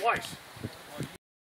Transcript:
twice.